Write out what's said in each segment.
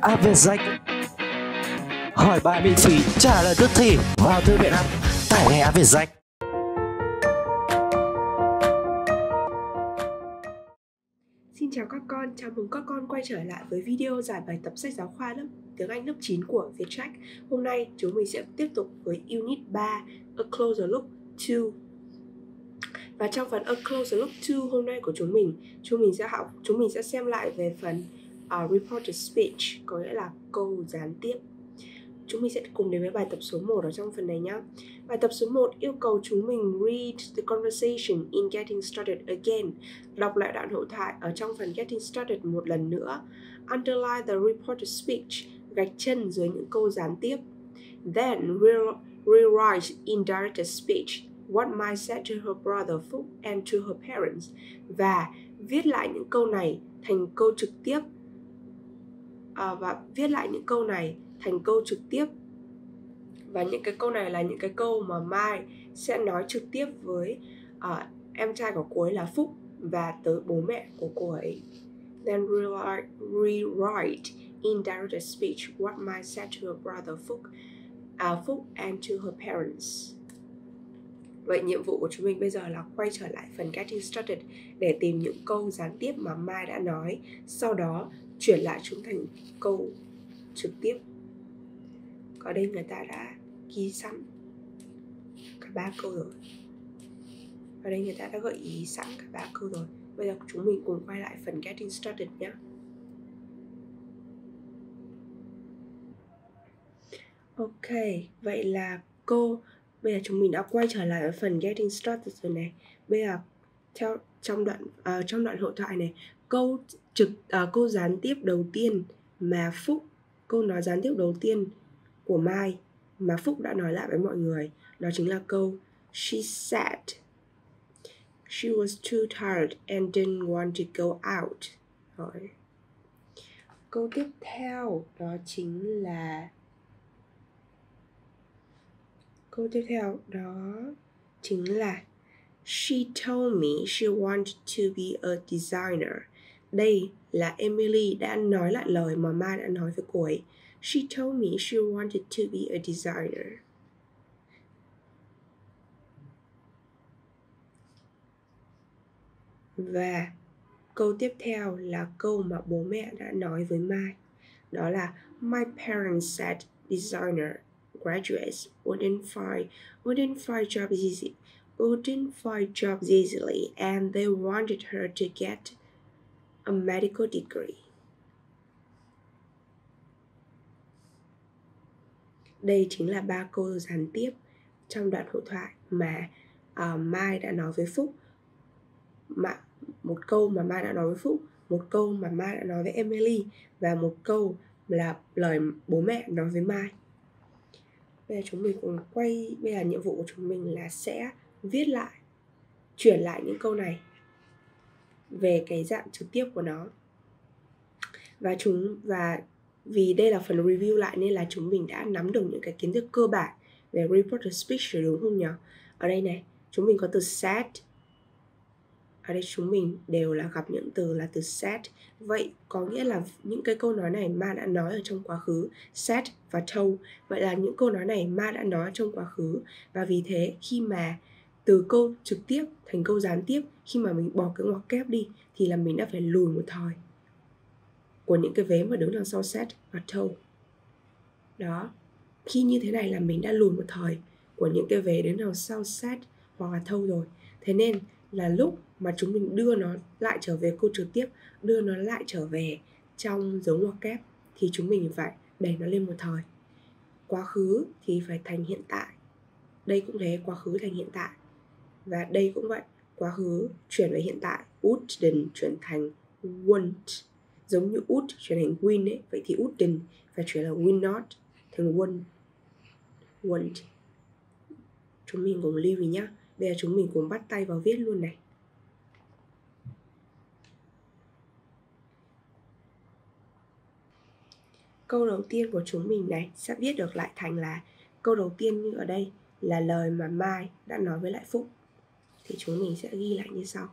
áp về Danh hỏi bài miễn phí trả lời tức thì vào thư viện app tải ngay áp về Danh Xin chào các con, chào mừng các con quay trở lại với video giải bài tập sách giáo khoa lớp tiếng Anh lớp 9 của Viettrack. Hôm nay chúng mình sẽ tiếp tục với Unit 3 A Closer Look 2. Và trong phần A Closer Look 2 hôm nay của chúng mình, chúng mình sẽ học, chúng mình sẽ xem lại về phần uh, Reported Speech, có nghĩa là câu gián tiếp. Chúng mình sẽ cùng đến với bài tập số 1 ở trong phần này nhé. Bài tập số 1 yêu cầu chúng mình read the conversation in Getting Started again. Đọc lại đoạn hội thoại ở trong phần Getting Started một lần nữa. Underline the reported speech, gạch chân dưới những câu gián tiếp. Then re- rewrite in directed speech what Mai said to her brother Phúc and to her parents và viết lại những câu này thành câu trực tiếp à, và viết lại những câu này thành câu trực tiếp và những cái câu này là những cái câu mà Mai sẽ nói trực tiếp với uh, em trai của cô ấy là Phúc và tới bố mẹ của cô ấy. Then rewrite, rewrite in direct speech what Mai said to her brother Phúc, uh, Phúc and to her parents. Vậy nhiệm vụ của chúng mình bây giờ là quay trở lại phần Getting Started để tìm những câu gián tiếp mà Mai đã nói, sau đó chuyển lại chúng thành câu trực tiếp. Ở đây người ta đã ghi sẵn cả ba câu rồi. Ở đây người ta đã gợi ý sẵn cả ba câu rồi. Bây giờ chúng mình cùng quay lại phần Getting Started nhé. Ok, vậy là cô bây giờ chúng mình đã quay trở lại ở phần getting started rồi này bây giờ theo trong đoạn uh, trong đoạn hội thoại này câu trực à, câu gián tiếp đầu tiên mà phúc câu nói gián tiếp đầu tiên của mai mà phúc đã nói lại với mọi người đó chính là câu she said she was too tired and didn't want to go out rồi câu tiếp theo đó chính là câu tiếp theo đó chính là She told me she wanted to be a designer. Đây là Emily đã nói lại lời mà Mai đã nói với cô ấy. She told me she wanted to be a designer. Và câu tiếp theo là câu mà bố mẹ đã nói với Mai. Đó là, My parents said designer graduates wouldn't find wouldn't find jobs easy, wouldn't find jobs easily, and they wanted her to get a medical degree. Đây chính là ba câu gián tiếp trong đoạn hội thoại mà uh, Mai đã nói với Phúc. Mà một câu mà Mai đã nói với Phúc, một câu mà Mai đã nói với Emily và một câu là lời bố mẹ nói với Mai bây giờ chúng mình cùng quay bây giờ nhiệm vụ của chúng mình là sẽ viết lại chuyển lại những câu này về cái dạng trực tiếp của nó. Và chúng và vì đây là phần review lại nên là chúng mình đã nắm được những cái kiến thức cơ bản về report to speech rồi đúng không nhỉ? Ở đây này, chúng mình có từ set ở đây chúng mình đều là gặp những từ là từ set vậy có nghĩa là những cái câu nói này ma đã nói ở trong quá khứ set và told. Vậy là những câu nói này ma đã nói trong quá khứ. Và vì thế khi mà từ câu trực tiếp thành câu gián tiếp, khi mà mình bỏ cái ngoặc kép đi, thì là mình đã phải lùi một thời. Của những cái vế mà đứng đằng sau set và toe. Đó. Khi như thế này là mình đã lùi một thời của những cái vế đứng đằng sau set hoặc là told rồi. Thế nên là lúc mà chúng mình đưa nó lại trở về câu trực tiếp, đưa nó lại trở về trong dấu ngoặc kép, thì chúng mình phải đẩy nó lên một thời. Quá khứ thì phải thành hiện tại. Đây cũng thế, quá khứ thành hiện tại và đây cũng vậy, quá khứ chuyển về hiện tại. Wouldn't chuyển thành won't giống như would chuyển thành win ấy, vậy thì wouldn't phải chuyển là will not thành won't won't chúng mình cùng lưu ý nhá. Bây giờ chúng mình cùng bắt tay vào viết luôn này. Câu đầu tiên của chúng mình này sẽ viết được lại thành là, câu đầu tiên như ở đây là lời mà Mai đã nói với lại Phúc thì chúng mình sẽ ghi lại như sau.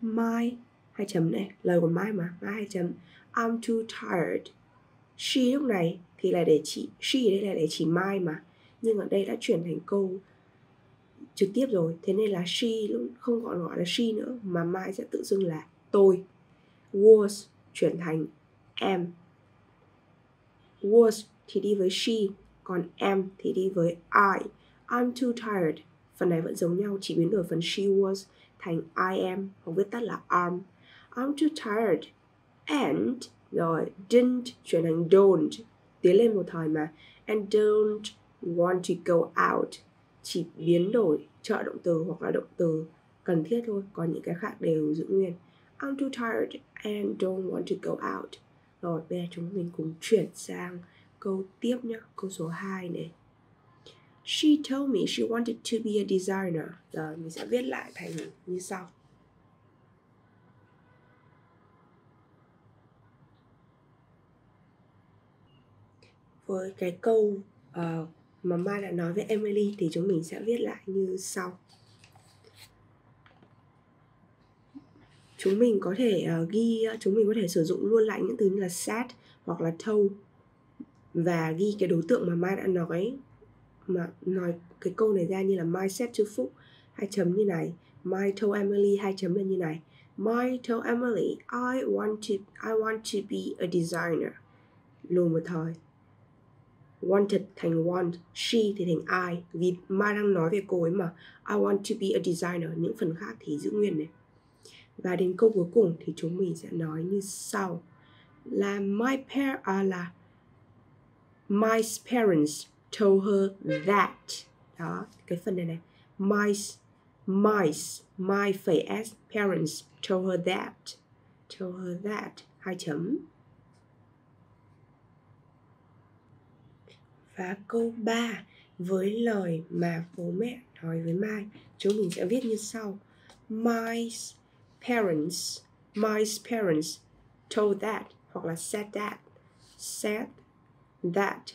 Mai, hai chấm này, lời của Mai mà, Mai hai chấm. I'm too tired. She lúc này thì là để chỉ she ở đây là để chỉ mai mà. Nhưng ở đây đã chuyển thành câu trực tiếp rồi. Thế nên là she không còn gọi là she nữa, mà mai sẽ tự dưng là tôi. Was chuyển thành am. Was thì đi với she, còn am thì đi với I. I'm too tired phần này vẫn giống nhau, chỉ biến đổi phần she was thành I am, hoặc viết tắt là am I'm too tired and, rồi, didn't chuyển thành don't, tiến lên một thời mà. And don't want to go out, chỉ biến đổi trợ động từ hoặc là động từ cần thiết thôi, còn những cái khác đều giữ nguyên. I'm too tired and don't want to go out. Rồi, bây giờ chúng mình cùng chuyển sang câu tiếp nhé câu số 2 này. She told me she wanted to be a designer. Rồi mình sẽ viết lại thành như sau. Với cái câu uh, mà Mai đã nói với Emily thì chúng mình sẽ viết lại như sau. Chúng mình có thể uh, ghi, chúng mình có thể sử dụng luôn lại những từ như là sad hoặc là told và ghi cái đối tượng mà Mai đã nói mà nói cái câu này ra như là my set to Phúc hai chấm như này my told Emily hai chấm là như này my told Emily I want to I want to be a designer luôn một thời. Wanted thành want she thì thành I vì Mai đang nói về cô ấy mà I want to be a designer những phần khác thì giữ nguyên này. Và đến câu cuối cùng thì chúng mình sẽ nói như sau là my parents à, là my parents told her that đó, cái phần này này. My my my phẩy s parents. Told her that. Told her that. Hai chấm. Và câu 3 với lời mà bố mẹ nói với Mai. Chúng mình sẽ viết như sau. My parents my parents. Told that, hoặc là said that. Said that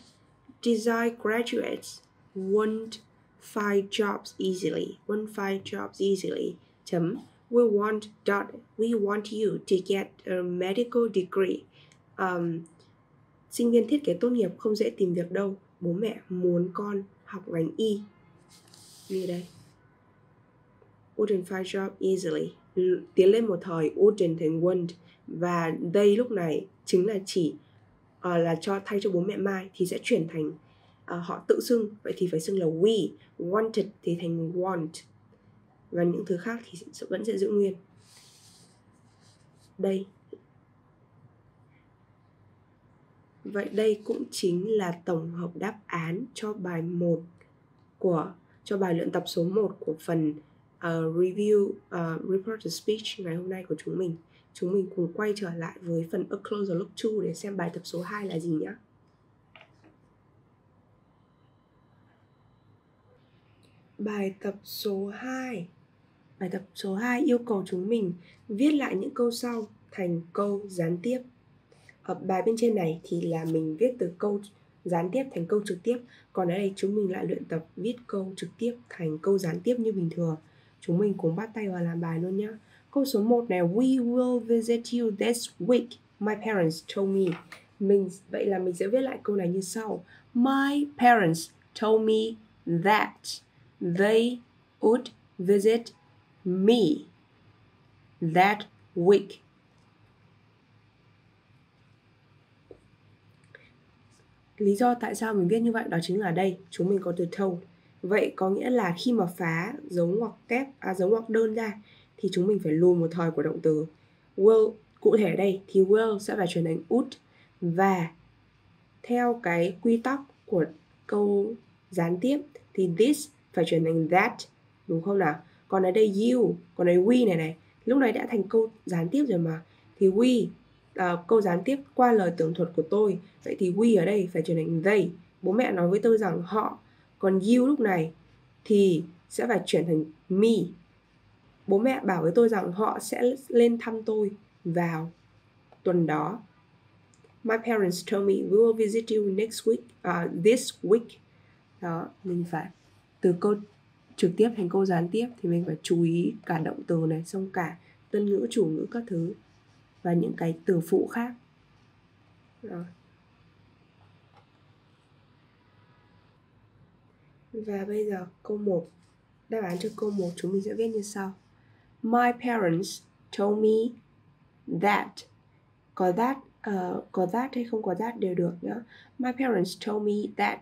design graduates won't find jobs easily won't find jobs easily. Chấm we want dot we want you to get a medical degree. Um, sinh viên thiết kế tốt nghiệp không dễ tìm việc đâu. Bố mẹ muốn con học ngành y. Như đây. Wouldn't find job easily. Tiến lên một thời wouldn't thành won't và đây lúc này chính là chỉ uh, là cho thay cho bố mẹ mai thì sẽ chuyển thành uh, họ tự xưng. Vậy thì phải xưng là we wanted thì thành want. Và những thứ khác thì vẫn sẽ giữ nguyên. Đây. Vậy đây cũng chính là tổng hợp đáp án cho bài 1 của cho bài luyện tập số 1 của phần uh, review uh, report to speech ngày hôm nay của chúng mình. Chúng mình cùng quay trở lại với phần A Closer Look 2 để xem bài tập số 2 là gì nhé. Bài tập số 2 Bài tập số 2 yêu cầu chúng mình viết lại những câu sau thành câu gián tiếp. Ở bài bên trên này thì là mình viết từ câu gián tiếp thành câu trực tiếp, còn ở đây chúng mình lại luyện tập viết câu trực tiếp thành câu gián tiếp như bình thường. Chúng mình cùng bắt tay vào làm bài luôn nhé câu số 1 này, we will visit you this week. My parents told me. Mình, vậy là mình sẽ viết lại câu này như sau. My parents told me that they would visit me that week. Lý do tại sao mình viết như vậy đó chính là đây, chúng mình có từ told vậy có nghĩa là khi mà phá dấu ngoặc kép à dấu ngoặc đơn ra thì chúng mình phải lùi một thời của động từ will. Cụ thể ở đây thì will sẽ phải chuyển thành would. Và theo cái quy tắc của câu gián tiếp thì this phải chuyển thành that đúng không nào? Còn ở đây you còn ở đây we này này lúc này đã thành câu gián tiếp rồi mà. Thì we uh, câu gián tiếp qua lời tưởng thuật của tôi vậy thì we ở đây phải chuyển thành they. Bố mẹ nói với tôi rằng họ còn you lúc này thì sẽ phải chuyển thành me bố mẹ bảo với tôi rằng họ sẽ lên thăm tôi vào tuần đó. My parents told me we will visit you next week uh, this week. Đó mình phải từ câu trực tiếp thành câu gián tiếp thì mình phải chú ý cả động từ này xong cả tân ngữ chủ ngữ các thứ và những cái từ phụ khác. Đó. Và bây giờ câu 1 Đáp án cho câu 1 chúng mình sẽ viết như sau. My parents told me that Có that uh, Có that hay không có that đều được nhá My parents told me that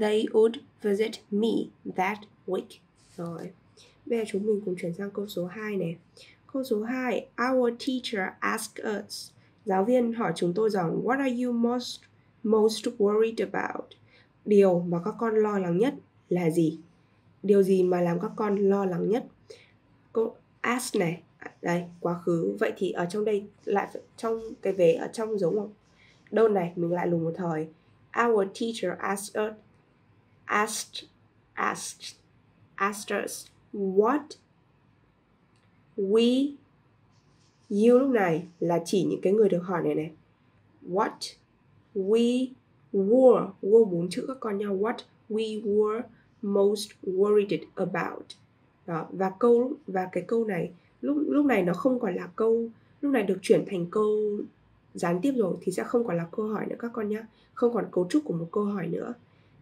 They would visit me that week Rồi Bây giờ chúng mình cùng chuyển sang câu số 2 này Câu số 2 Our teacher asked us Giáo viên hỏi chúng tôi rằng What are you most most worried about? Điều mà các con lo lắng nhất là gì? Điều gì mà làm các con lo lắng nhất? Câu ask này, đây, quá khứ. Vậy thì ở trong đây lại trong cái vế ở trong dấu ngoặc đơn này mình lại lùng một thời. Our teacher asked us asked asked asked us what we you lúc này là chỉ những cái người được hỏi này này. What we were were bốn chữ các con nhau what we were most worried about đó, và câu, và cái câu này, lúc lúc này nó không còn là câu, lúc này được chuyển thành câu gián tiếp rồi thì sẽ không còn là câu hỏi nữa các con nhé không còn cấu trúc của một câu hỏi nữa.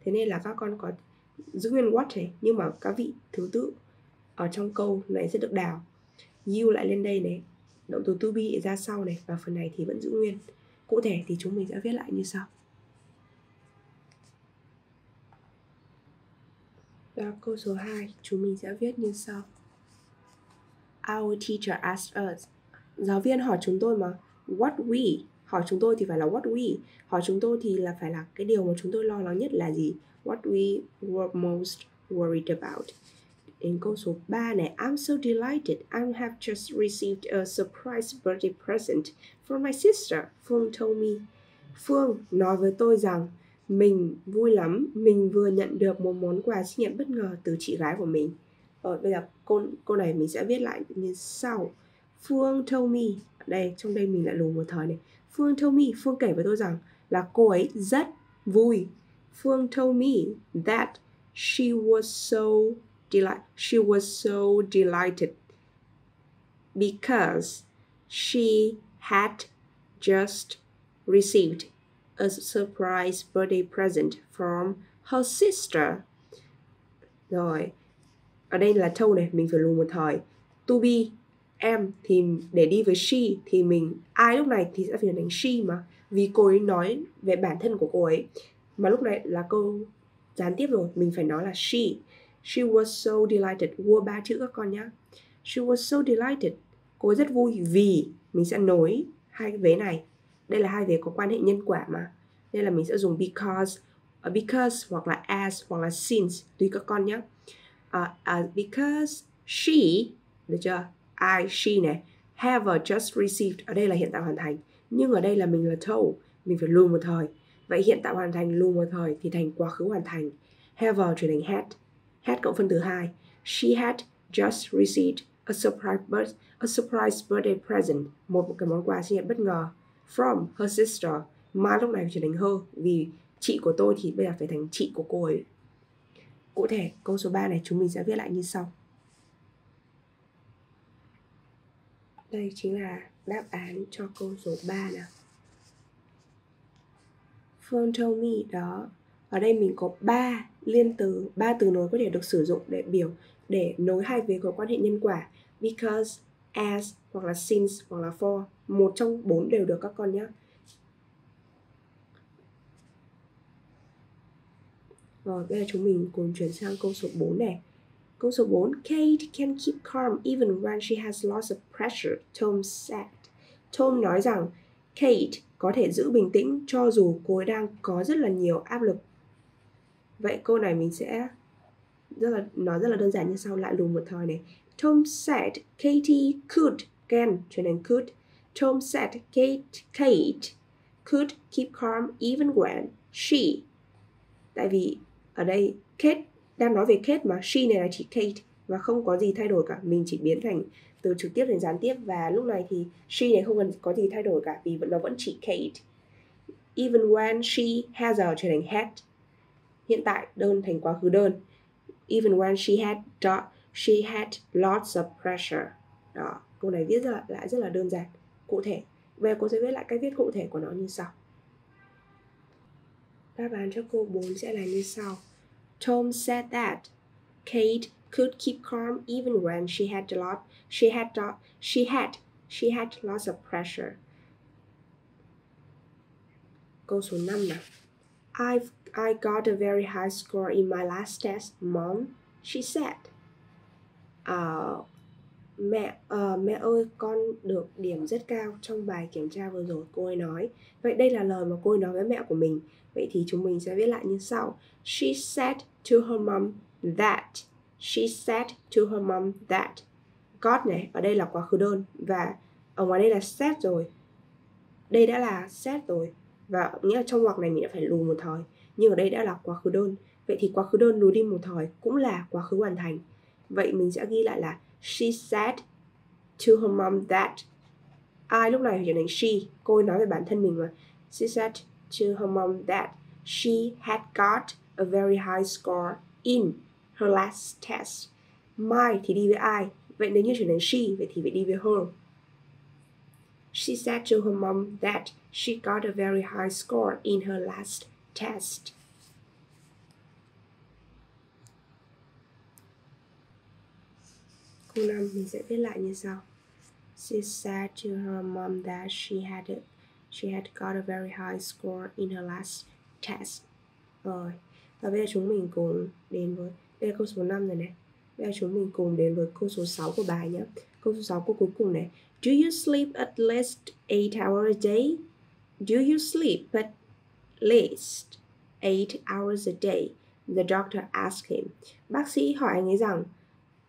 Thế nên là các con có giữ nguyên what này, nhưng mà các vị thứ tự ở trong câu này sẽ được đào. You lại lên đây này, động từ to be ra sau này, và phần này thì vẫn giữ nguyên. Cụ thể thì chúng mình sẽ viết lại như sau. Và câu số 2 chúng mình sẽ viết như sau. Our teacher asked us. Giáo viên hỏi chúng tôi mà, what we? Hỏi chúng tôi thì phải là what we? Hỏi chúng tôi thì là phải là cái điều mà chúng tôi lo lắng nhất là gì? What we were most worried about. Đến câu số 3 này, I'm so delighted. I have just received a surprise birthday present from my sister. Phương told me. Phương nói với tôi rằng mình vui lắm mình vừa nhận được một món quà sinh nhật bất ngờ từ chị gái của mình. Ờ, bây giờ cô cô này mình sẽ viết lại như sau. Phương told me đây trong đây mình lại lùi một thời này. Phương told me Phương kể với tôi rằng là cô ấy rất vui. Phương told me that she was so delight she was so delighted because she had just received a surprise birthday present from her sister. Rồi, ở đây là thâu này, mình phải lùi một thời. To be, em thì để đi với she thì mình ai lúc này thì sẽ phải thành she mà vì cô ấy nói về bản thân của cô ấy mà lúc này là câu gián tiếp rồi mình phải nói là she She was so delighted. Vua ba chữ các con nhá. She was so delighted. Cô ấy rất vui vì mình sẽ nối hai cái vế này. Đây là hai vế có quan hệ nhân quả mà. Nên là mình sẽ dùng because, uh, because hoặc là as hoặc là since tùy các con nhé. Uh, ờ, uh, ờ, because she, được chưa? I, she này, have just received. Ở đây là hiện tại hoàn thành. Nhưng ở đây là mình là told. Mình phải lùi một thời. Vậy hiện tại hoàn thành lùi một thời thì thành quá khứ hoàn thành. Have chuyển thành had had cộng phân từ hai. She had just received a surprise, birth, a surprise birthday present, một cái món quà sinh nhật bất ngờ from her sister. Mà lúc này chuyển thành her vì chị của tôi thì bây giờ phải thành chị của cô ấy. Cụ thể, câu số 3 này chúng mình sẽ viết lại như sau. Đây chính là đáp án cho câu số 3 nào. Phương told me đó ở đây mình có ba liên từ ba từ nối có thể được sử dụng để biểu để nối hai vế có quan hệ nhân quả because as hoặc là since hoặc là for một trong bốn đều được các con nhé Rồi bây giờ chúng mình cùng chuyển sang câu số 4 này. Câu số 4 Kate can keep calm even when she has lots of pressure, Tom said. Tom nói rằng Kate có thể giữ bình tĩnh cho dù cô ấy đang có rất là nhiều áp lực vậy câu này mình sẽ rất là nói rất là đơn giản như sau lại lùi một thời này Tom said Katie could can cho thành could. Tom said Kate Kate could keep calm even when she tại vì ở đây Kate đang nói về Kate mà she này là chỉ Kate và không có gì thay đổi cả. Mình chỉ biến thành từ trực tiếp đến gián tiếp và lúc này thì she này không cần có gì thay đổi cả vì nó vẫn chỉ Kate. Even when she has a trở thành had hiện tại đơn thành quá khứ đơn. Even when she had dot, she had lots of pressure đó câu này viết lại, lại rất là đơn giản cụ thể về cô sẽ viết lại cách viết cụ thể của nó như sau đáp án cho câu 4 sẽ là như sau Tom said that Kate could keep calm even when she had a lot she had a- she had she had lots of pressure. Câu số 5 nào. I've I got a very high score in my last test, Mom, she said. Uh, mẹ uh, mẹ ơi con được điểm rất cao trong bài kiểm tra vừa rồi cô ấy nói. Vậy đây là lời mà cô ấy nói với mẹ của mình. Vậy thì chúng mình sẽ viết lại như sau. She said to her mom that she said to her mom that got này ở đây là quá khứ đơn. Và ở ngoài đây là said rồi. Đây đã là said rồi. Và nghĩa là trong ngoặc này mình đã phải lùi một thời nhưng ở đây đã là quá khứ đơn. Vậy thì quá khứ đơn lùi đi một thời cũng là quá khứ hoàn thành. Vậy mình sẽ ghi lại là she said to her mom that ai lúc này phải trở thành she. Cô ấy nói về bản thân mình mà. She said to her mom that she had got a very high score in her last test. My thì đi với ai? Vậy nếu như trở thành she vậy thì phải đi với her. She said to her mom that she got a very high score in her last test. Câu 5 mình sẽ viết lại như sau. She said to her mom that she had a, she had got a very high score in her last test. Rồi, và bây giờ chúng mình cùng đến với đây là câu số 5 rồi này. Bây giờ chúng mình cùng đến với câu số 6 của bài nhé. Câu số 6 của cuối cùng này. Do you sleep at least 8 hours a day? Do you sleep at least 8 hours a day? The doctor asked him. Bác sĩ hỏi anh ấy rằng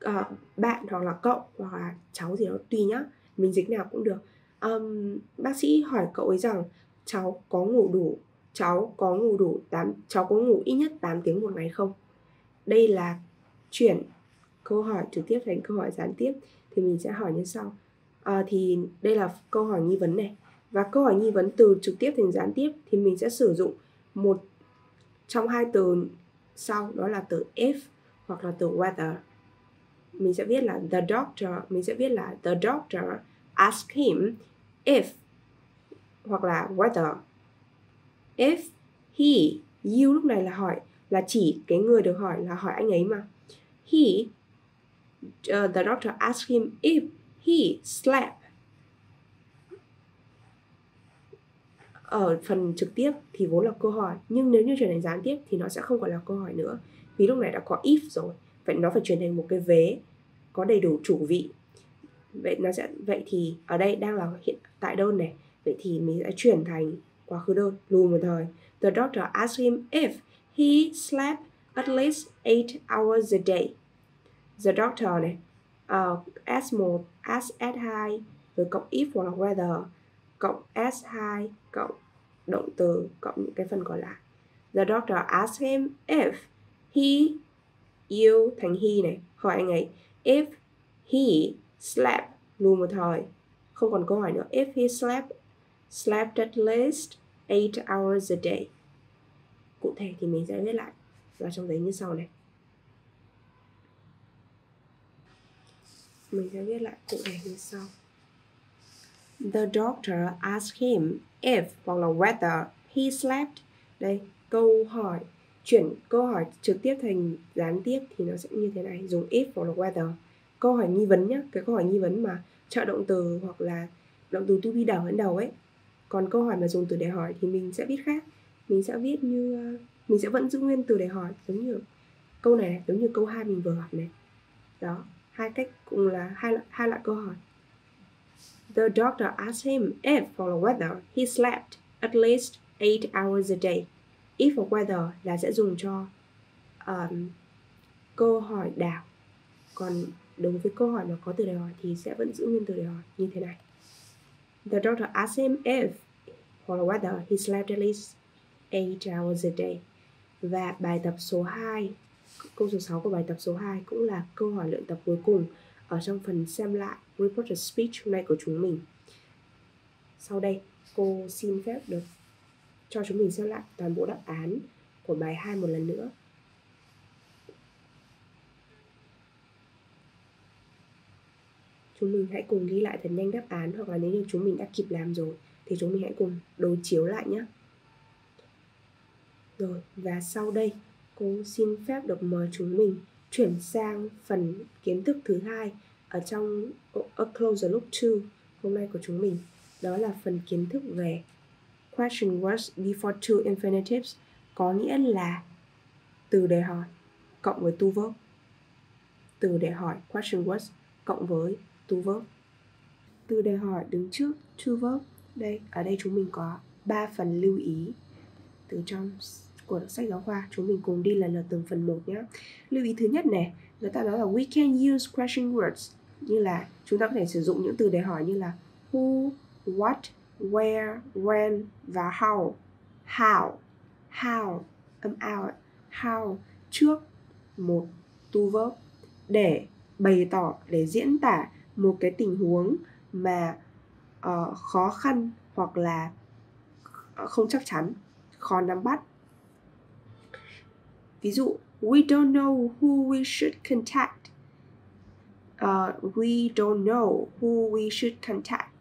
uh, bạn hoặc là cậu hoặc là cháu gì đó tùy nhá mình dịch nào cũng được. Um, bác sĩ hỏi cậu ấy rằng cháu có ngủ đủ cháu có ngủ đủ 8 cháu có ngủ ít nhất 8 tiếng một ngày không? Đây là chuyển câu hỏi trực tiếp thành câu hỏi gián tiếp thì mình sẽ hỏi như sau. À, thì đây là câu hỏi nghi vấn này. Và câu hỏi nghi vấn từ trực tiếp thành gián tiếp thì mình sẽ sử dụng một trong hai từ sau đó là từ if hoặc là từ whether mình sẽ viết là the doctor mình sẽ viết là the doctor ask him if hoặc là whether if he you lúc này là hỏi là chỉ cái người được hỏi là hỏi anh ấy mà. He uh, the doctor asked him if he slept. Ở phần trực tiếp thì vốn là câu hỏi nhưng nếu như trở thành gián tiếp thì nó sẽ không còn là câu hỏi nữa vì lúc này đã có if rồi vậy nó phải chuyển thành một cái vế có đầy đủ chủ vị. Vậy nó sẽ vậy thì ở đây đang là hiện tại đơn này. Vậy thì mình sẽ chuyển thành quá khứ đơn lùi một thời. The doctor asked him if he slept at least 8 hours a day. The doctor này uh, s1 s s2 rồi cộng if hoặc là whether cộng s2 cộng động từ cộng những cái phần còn lại. The doctor asked him if he Yêu thành he này. Hỏi anh ấy, if he slept, luôn một thời không còn câu hỏi nữa. If he slept slept at least 8 hours a day. Cụ thể thì mình sẽ viết lại vào trong giấy như sau này. Mình sẽ viết lại cụ thể như sau. The doctor asked him if, hoặc là whether he slept. Đây, câu hỏi chuyển câu hỏi trực tiếp thành gián tiếp thì nó sẽ như thế này. Dùng if hoặc là whether. Câu hỏi nghi vấn nhá. Cái câu hỏi nghi vấn mà trợ động từ hoặc là động từ to be đầu đến đầu ấy. Còn câu hỏi mà dùng từ để hỏi thì mình sẽ viết khác. Mình sẽ viết như ờ, mình sẽ vẫn giữ nguyên từ để hỏi. Giống như câu này, này giống như câu hai mình vừa học này. Đó hai cách cũng là hai hai loại câu hỏi. The doctor asked him if or whether he slept at least 8 hours a day. If or whether là sẽ dùng cho um, câu hỏi đảo. Còn đối với câu hỏi mà có từ đề hỏi thì sẽ vẫn giữ nguyên từ đề hỏi như thế này. The doctor asked him if or whether he slept at least 8 hours a day. Và bài tập số 2, câu số 6 của bài tập số 2 cũng là câu hỏi luyện tập cuối cùng ở trong phần xem lại reported speech hôm nay của chúng mình. Sau đây, cô xin phép được cho chúng mình xem lại toàn bộ đáp án của bài 2 một lần nữa. Chúng mình hãy cùng ghi lại thật nhanh đáp án hoặc là nếu như chúng mình đã kịp làm rồi thì chúng mình hãy cùng đối chiếu lại nhé. Rồi, và sau đây cô xin phép được mời chúng mình chuyển sang phần kiến thức thứ hai ở trong A Closer Look 2 hôm nay của chúng mình đó là phần kiến thức về question words before two infinitives có nghĩa là từ đề hỏi cộng với to verb. Từ đề hỏi, question words cộng với to verb. Từ đề hỏi đứng trước, to verb. Đây, ở đây chúng mình có ba phần lưu ý. Từ trong của sách giáo khoa, chúng mình cùng đi lần lượt từng phần một nhé. Lưu ý thứ nhất này, người ta nói là we can use question words, như là chúng ta có thể sử dụng những từ để hỏi như là who, what where when và how. How how âm out how trước một tu verb. Để bày tỏ để diễn tả một cái tình huống mà uh, khó khăn hoặc là ờ, không chắc chắn khó nắm bắt. Ví dụ we don't know who we should contact. Uh, we don't know who we should contact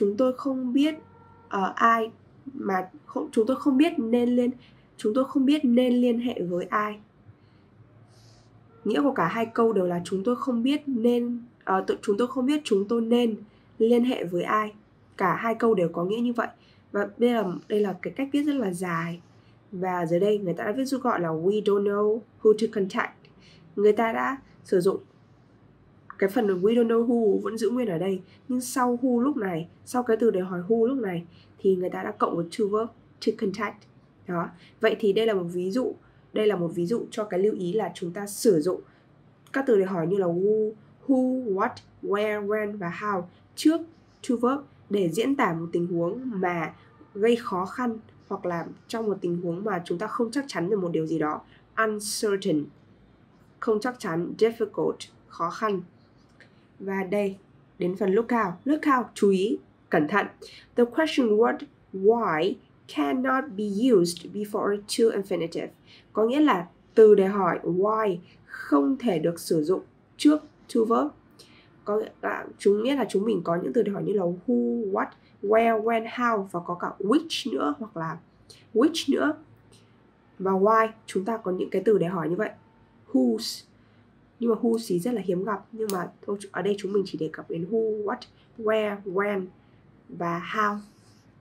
chúng tôi không biết uh, ai mà không chúng tôi không biết nên liên chúng tôi không biết nên liên hệ với ai. Nghĩa của cả hai câu đều là chúng tôi không biết nên uh, chúng tôi không biết chúng tôi nên liên hệ với ai. Cả hai câu đều có nghĩa như vậy. Và đây là đây là cái cách viết rất là dài. Và dưới đây người ta đã viết rút gọn là we don't know who to contact. Người ta đã sử dụng cái phần we don't know who vẫn giữ nguyên ở đây. Nhưng sau who lúc này sau cái từ để hỏi who lúc này thì người ta đã cộng một to verb to contact. Đó. Vậy thì đây là một ví dụ đây là một ví dụ cho cái lưu ý là chúng ta sử dụng các từ để hỏi như là who, who, what, where, when và how trước to verb để diễn tả một tình huống mà gây khó khăn hoặc là trong một tình huống mà chúng ta không chắc chắn về một điều gì đó. Uncertain. Không chắc chắn difficult khó khăn và đây đến phần lookout. Lookout, chú ý cẩn thận. The question word why cannot be used before to infinitive. Có nghĩa là từ để hỏi why không thể được sử dụng trước to verb. Có à, chúng nghĩa là chúng mình có những từ để hỏi như là who, what, where, when, how và có cả which nữa hoặc là which nữa. Và why chúng ta có những cái từ để hỏi như vậy. Whose nhưng mà who thì rất là hiếm gặp. Nhưng mà thôi ở đây chúng mình chỉ đề cập đến who, what, where, when và how.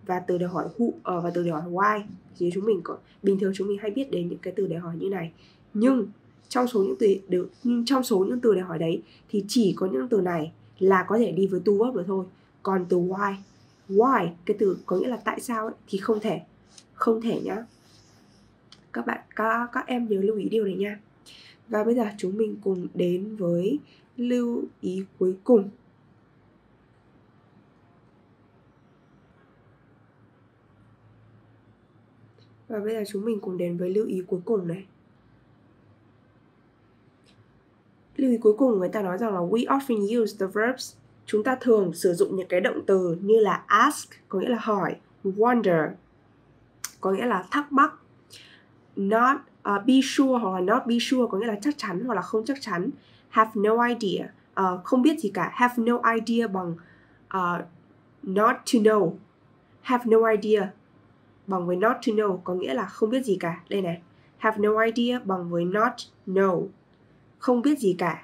Và từ để hỏi who uh, và từ để hỏi why thì chúng mình có bình thường chúng mình hay biết đến những cái từ để hỏi như này. Nhưng trong số những từ được nhưng trong số những từ để hỏi đấy thì chỉ có những từ này là có thể đi với to verb được thôi. Còn từ why why cái từ có nghĩa là tại sao ấy, thì không thể không thể nhá. Các bạn các các em nhớ lưu ý điều này nha và bây giờ chúng mình cùng đến với lưu ý cuối cùng. Và bây giờ chúng mình cùng đến với lưu ý cuối cùng này. Lưu ý cuối cùng, người ta nói rằng là we often use the verbs. Chúng ta thường sử dụng những cái động từ như là ask, có nghĩa là hỏi, wonder, có nghĩa là thắc mắc, not uh, be sure hoặc là not be sure có nghĩa là chắc chắn hoặc là không chắc chắn. Have no idea. Uh, không biết gì cả. Have no idea bằng uh, not to know. Have no idea bằng với not to know có nghĩa là không biết gì cả. Đây này. Have no idea bằng với not know. Không biết gì cả.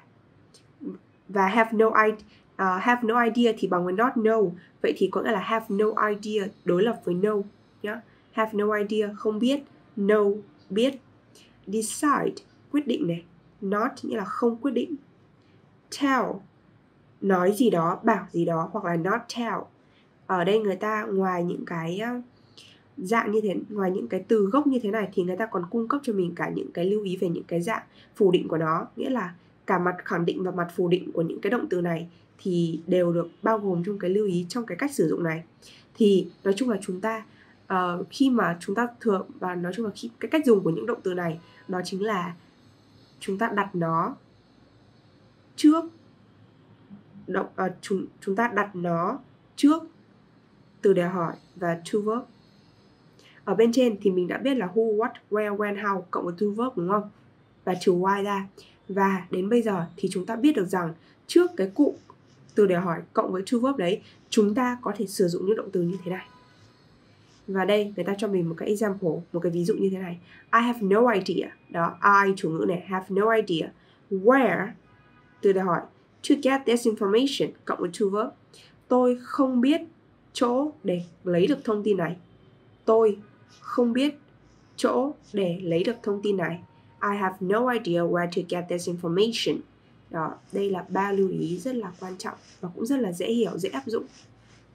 Và have no idea uh, have no idea thì bằng với not know. Vậy thì có nghĩa là have no idea đối lập với know nhá. Have no idea không biết know biết decide, quyết định này. Not nghĩa là không quyết định. Tell, nói gì đó, bảo gì đó, hoặc là not tell. Ở đây người ta ngoài những cái ờ, dạng như thế, ngoài những cái từ gốc như thế này thì người ta còn cung cấp cho mình cả những cái lưu ý về những cái dạng phủ định của nó. Nghĩa là cả mặt khẳng định và mặt phủ định của những cái động từ này thì đều được bao gồm trong cái lưu ý trong cái cách sử dụng này. Thì nói chung là chúng ta uh, khi mà chúng ta thường và nói chung là khi cái cách dùng của những động từ này đó chính là chúng ta đặt nó trước động uh, chúng chúng ta đặt nó trước từ đề hỏi và to verb ở bên trên thì mình đã biết là who, what, where, when, how cộng với to verb đúng không? Và trừ why ra. Và đến bây giờ thì chúng ta biết được rằng trước cái cụm từ để hỏi cộng với to verb đấy, chúng ta có thể sử dụng những động từ như thế này và đây, người ta cho mình một cái example, một cái ví dụ như thế này. I have no idea. Đó, I, chủ ngữ này, have no idea where, từ đòi hỏi, to get this information cộng với to verb. Tôi không biết chỗ để lấy được thông tin này. Tôi không biết chỗ để lấy được thông tin này. I have no idea where to get this information. Đó, đây là ba lưu ý rất là quan trọng và cũng rất là dễ hiểu, dễ áp dụng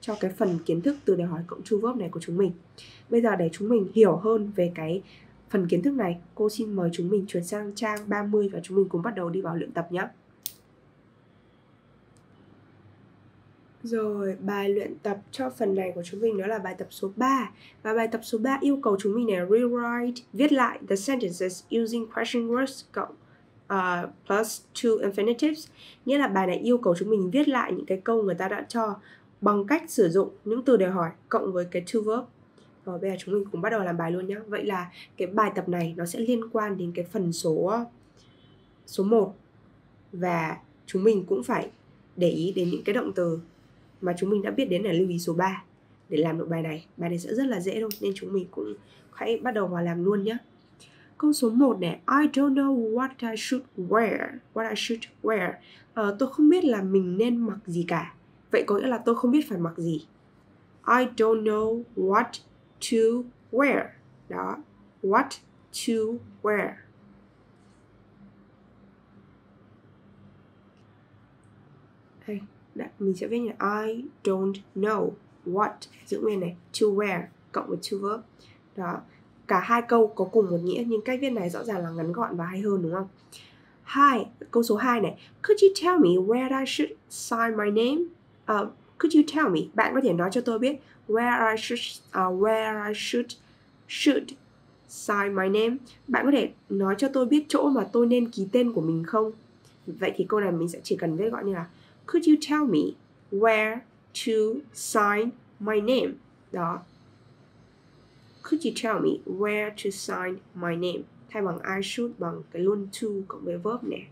cho cái phần kiến thức từ đề hỏi cộng true verb này của chúng mình. Bây giờ để chúng mình hiểu hơn về cái phần kiến thức này cô xin mời chúng mình chuyển sang trang 30 và chúng mình cùng bắt đầu đi vào luyện tập nhé. Rồi, bài luyện tập cho phần này của chúng mình đó là bài tập số 3 Và bài tập số 3 yêu cầu chúng mình là rewrite, viết lại the sentences using question words cộng uh, plus two infinitives. Nghĩa là bài này yêu cầu chúng mình viết lại những cái câu người ta đã cho bằng cách sử dụng những từ đề hỏi cộng với cái to verb rồi bây giờ chúng mình cùng bắt đầu làm bài luôn nhé Vậy là cái bài tập này nó sẽ liên quan đến cái phần số số 1 Và chúng mình cũng phải để ý đến những cái động từ mà chúng mình đã biết đến ở lưu ý số 3 để làm được bài này. Bài này sẽ rất là dễ thôi nên chúng mình cũng hãy bắt đầu vào làm luôn nhé. Câu số 1 này, I don't know what I should wear. What I should wear. Uh, tôi không biết là mình nên mặc gì cả. Vậy có nghĩa là tôi không biết phải mặc gì. I don't know what to wear. Đó. What to wear. Đây, đã, mình sẽ viết như I don't know what giữ nguyên này to wear cộng với to verb. Đó. Cả hai câu có cùng một nghĩa nhưng cách viết này rõ ràng là ngắn gọn và hay hơn đúng không? hai câu số 2 này. Could you tell me where I should sign my name? Uh, could you tell me? Bạn có thể nói cho tôi biết where I should uh, where I should should sign my name. Bạn có thể nói cho tôi biết chỗ mà tôi nên ký tên của mình không? Vậy thì câu này mình sẽ chỉ cần viết gọi như là Could you tell me where to sign my name? Đó. Could you tell me where to sign my name? Thay bằng I should bằng cái luôn to cộng với verb nè.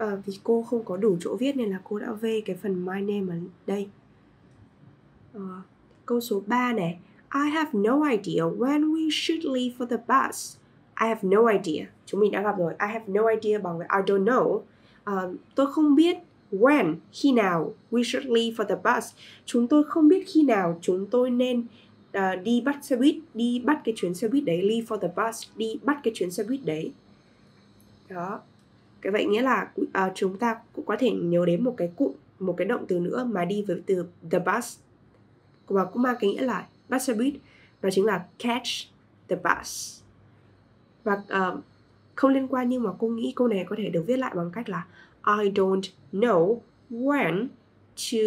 À, vì cô không có đủ chỗ viết nên là cô đã vê cái phần my name ở đây. À, câu số 3 này I have no idea when we should leave for the bus. I have no idea. Chúng mình đã gặp rồi. I have no idea bằng với I don't know. À, tôi không biết when khi nào we should leave for the bus. Chúng tôi không biết khi nào chúng tôi nên uh, đi bắt xe buýt đi bắt cái chuyến xe buýt đấy leave for the bus đi bắt cái chuyến xe buýt đấy. Đó cái vậy nghĩa là uh, chúng ta cũng có thể nhớ đến một cái cụm một cái động từ nữa mà đi với từ the bus. Và cũng mang cái nghĩa là bắt xe buýt đó chính là catch the bus. Và uh, không liên quan nhưng mà cô nghĩ câu này có thể được viết lại bằng cách là I don't know when to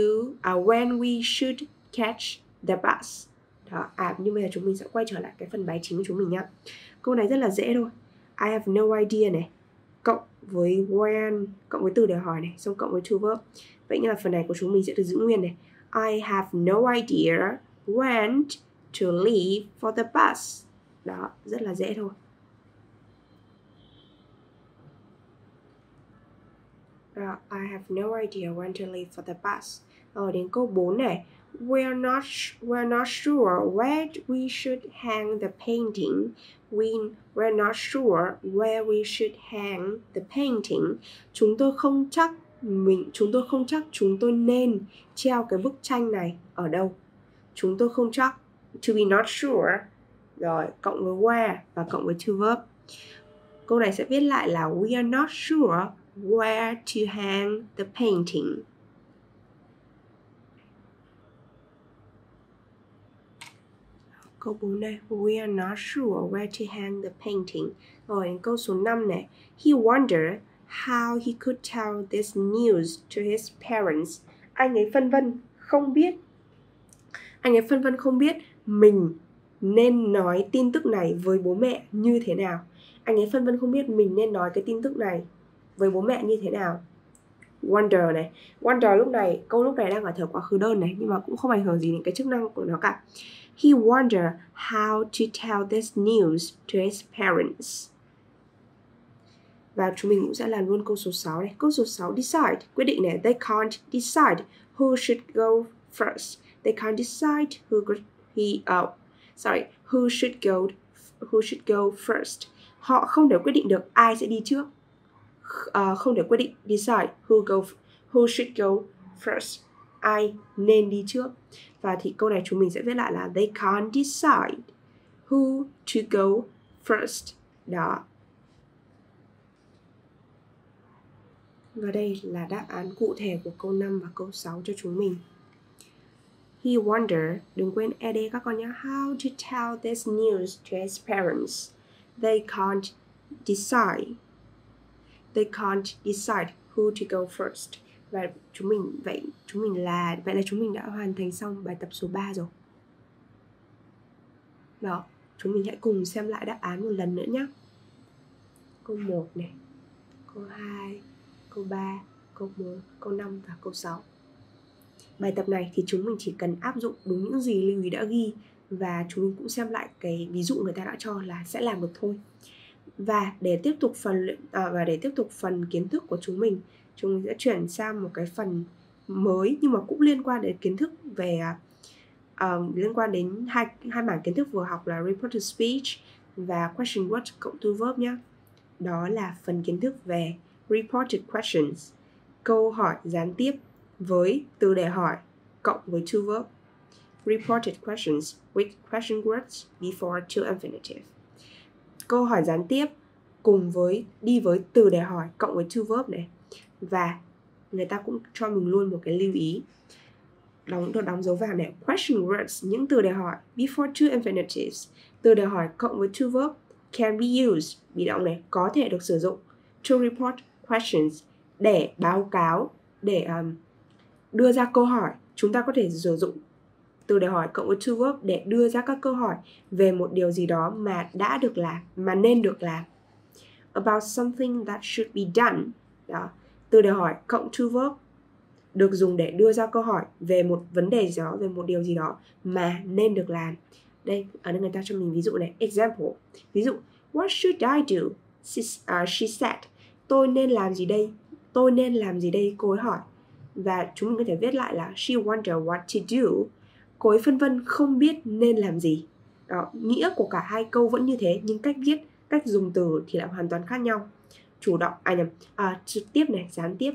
uh, when we should catch the bus. Đó à nhưng bây giờ chúng mình sẽ quay trở lại cái phần bài chính của chúng mình nhá. Câu này rất là dễ thôi. I have no idea này với when cộng với từ để hỏi này xong cộng với to verb. Vậy nên là phần này của chúng mình sẽ được giữ nguyên này. I have no idea when to leave for the bus. Đó rất là dễ thôi. Đó, I have no idea when to leave for the bus. Ở đến câu 4 này. We're not we're not sure where we should hang the painting. We we're not sure where we should hang the painting. Chúng tôi không chắc mình chúng tôi không chắc chúng tôi nên treo cái bức tranh này ở đâu. Chúng tôi không chắc. To be not sure. Rồi, cộng với where và cộng với to verb. Câu này sẽ viết lại là we are not sure where to hang the painting. Câu 4 này We are not sure where to hang the painting. Oh, Rồi đến câu số 5 này, He wondered how he could tell this news to his parents. Anh ấy phân vân không biết. Anh ấy phân vân không biết mình nên nói tin tức này với bố mẹ như thế nào. Anh ấy phân vân không biết mình nên nói cái tin tức này với bố mẹ như thế nào wonder này wonder lúc này câu lúc này đang ở thời quá khứ đơn này nhưng mà cũng không ảnh hưởng gì đến cái chức năng của nó cả he wonder how to tell this news to his parents và chúng mình cũng sẽ làm luôn câu số 6 này. Câu số 6 decide, quyết định này. They can't decide who should go first. They can't decide who could, he oh, sorry, who should go who should go first. Họ không thể quyết định được ai sẽ đi trước. Uh, không thể quyết định decide who go who should go first. Ai nên đi trước. Và thì câu này chúng mình sẽ viết lại là they can't decide who to go first. Đó. Và đây là đáp án cụ thể của câu 5 và câu 6 cho chúng mình. He wonder đừng quên ED các con nhé, how to tell this news to his parents. They can't decide. They can't decide who to go first. Và chúng mình vậy chúng mình là vậy là chúng mình đã hoàn thành xong bài tập số 3 rồi. Đó, chúng mình hãy cùng xem lại đáp án một lần nữa nhé. Câu 1 này, câu 2, câu 3, câu 4, câu 5 và câu 6. Bài tập này thì chúng mình chỉ cần áp dụng đúng những gì lưu ý đã ghi và chúng mình cũng xem lại cái ví dụ người ta đã cho là sẽ làm được thôi. Và để tiếp tục phần à, và để tiếp tục phần kiến thức của chúng mình, chúng mình sẽ chuyển sang một cái phần mới nhưng mà cũng liên quan đến kiến thức về uh, liên quan đến hai hai mảng kiến thức vừa học là reported speech và question word cộng to verb nhé. Đó là phần kiến thức về reported questions, câu hỏi gián tiếp với từ đề hỏi cộng với to verb. Reported questions with question words before to infinitive. Câu hỏi gián tiếp cùng với đi với từ đề hỏi cộng với to verb này. Và người ta cũng cho mình luôn một cái lưu ý. Đóng được đóng dấu vàng này. Question words những từ đề hỏi. Before two infinitives từ đề hỏi cộng với to verb can be used bị động này có thể được sử dụng. To report questions để báo cáo để um, đưa ra câu hỏi. Chúng ta có thể sử dụng từ đề hỏi cộng với to verb để đưa ra các câu hỏi về một điều gì đó mà đã được làm mà nên được làm. About something that should be done. Đó. Từ đề hỏi cộng to verb được dùng để đưa ra câu hỏi về một vấn đề gì đó về một điều gì đó mà nên được làm. Đây ở đây người ta cho mình ví dụ này. Example. Ví dụ what should I do? She, uh, she said tôi nên làm gì đây? Tôi nên làm gì đây? Cô ấy hỏi. Và chúng mình có thể viết lại là she wonder what to do cô ấy phân vân không biết nên làm gì. Đó nghĩa của cả hai câu vẫn như thế nhưng cách viết cách dùng từ thì lại hoàn toàn khác nhau. Chủ động à nhầm à, trực tiếp này gián tiếp.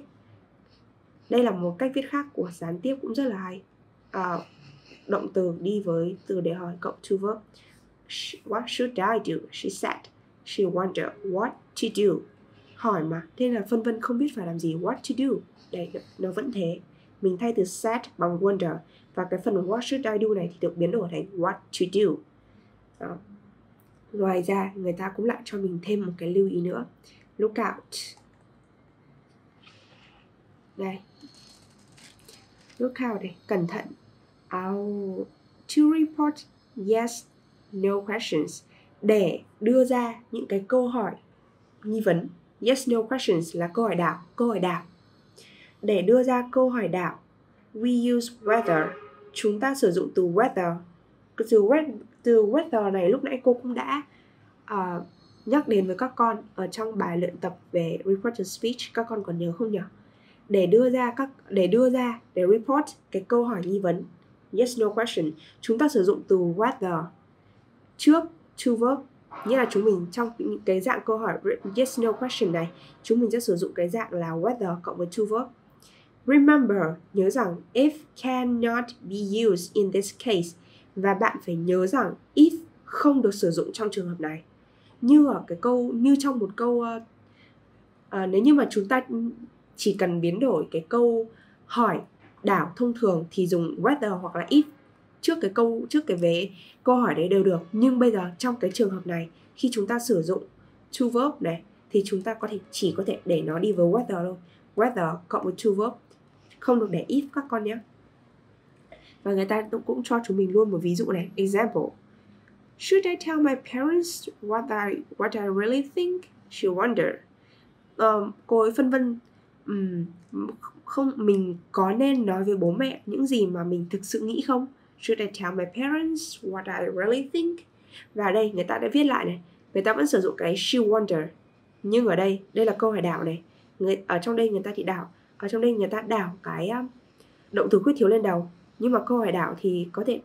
Đây là một cách viết khác của gián tiếp cũng rất là hay. À, động từ đi với từ để hỏi cộng to verb. What should I do? She said. She wondered what to do. Hỏi mà thế là phân vân không biết phải làm gì. What to do? Đây nó vẫn thế mình thay từ sad bằng wonder. Và cái phần what should I do này thì được biến đổi thành what to do. Đó. ngoài ra, người ta cũng lại cho mình thêm một cái lưu ý nữa. Look out. Đây. Look out đây cẩn thận. I'll to report yes, no questions. Để đưa ra những cái câu hỏi, nghi vấn. Yes, no questions là câu hỏi đảo, câu hỏi đảo để đưa ra câu hỏi đảo we use whether chúng ta sử dụng từ whether từ whether, từ whether này lúc nãy cô cũng đã uh, nhắc đến với các con ở trong bài luyện tập về reported speech. Các con còn nhớ không nhỉ? Để đưa ra các để đưa ra để report cái câu hỏi nghi vấn. Yes no question. Chúng ta sử dụng từ whether trước to verb. Nghĩa là chúng mình trong những cái dạng câu hỏi yes no question này chúng mình sẽ sử dụng cái dạng là whether cộng với to verb remember nhớ rằng if cannot be used in this case. Và bạn phải nhớ rằng if không được sử dụng trong trường hợp này. Như ở cái câu như trong một câu uh, uh, nếu như mà chúng ta chỉ cần biến đổi cái câu hỏi đảo thông thường thì dùng whether hoặc là if trước cái câu trước cái vế câu hỏi đấy đều được. Nhưng bây giờ trong cái trường hợp này khi chúng ta sử dụng to verb này thì chúng ta có thể chỉ có thể để nó đi với whether thôi. Whether cộng với to verb không được để if các con nhé. Và người ta cũng cho chúng mình luôn một ví dụ này. Example. Should I tell my parents what I what I really think? She wonder, um, cô ấy phân vân. Um, không mình có nên nói với bố mẹ những gì mà mình thực sự nghĩ không? Should I tell my parents what I really think? Và đây người ta đã viết lại này. Người ta vẫn sử dụng cái she wonder. Nhưng ở đây đây là câu hỏi đảo này. Người ở trong đây người ta thì đảo ở trong đây người ta đảo cái động từ khuyết thiếu lên đầu. Nhưng mà câu hỏi đảo thì có thể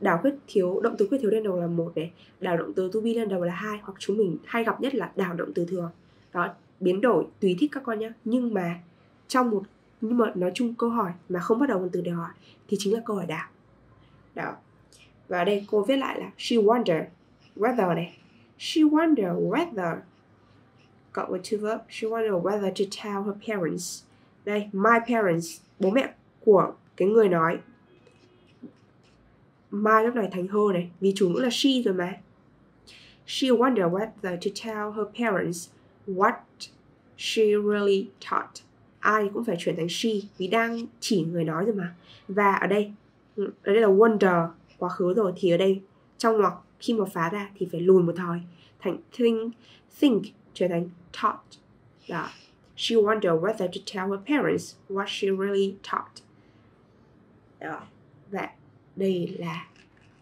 đảo khuyết thiếu, động từ khuyết thiếu lên đầu là một này, đảo động từ to be lên đầu là hai, hoặc chúng mình hay gặp nhất là đảo động từ thừa. Đó, biến đổi tùy thích các con nhé nhưng mà trong một, nhưng mà nói chung câu hỏi mà không bắt đầu bằng từ đề hỏi thì chính là câu hỏi đảo. Đó. Và đây cô viết lại là she wonder whether này. She wonder whether cộng với two verb she wonder whether to tell her parents đây, my parents, bố mẹ của cái người nói. My lúc này thành her này, vì chủ ngữ là she rồi mà. She wondered whether to tell her parents what she really thought ai cũng phải chuyển thành she, vì đang chỉ người nói rồi mà. Và ở đây ở đây là wonder, quá khứ rồi, thì ở đây, trong ngoặc, khi mà phá ra thì phải lùi một thời. Thành, think think trở thành thought đó she wondered whether to tell her parents what she really thought. Ờ, Đó và đây là